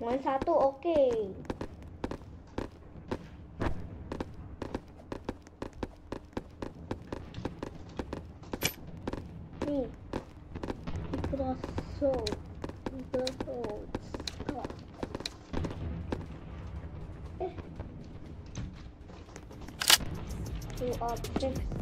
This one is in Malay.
Main satu okey. Ni. Ikraso. Ikraso. Eh. Two objects.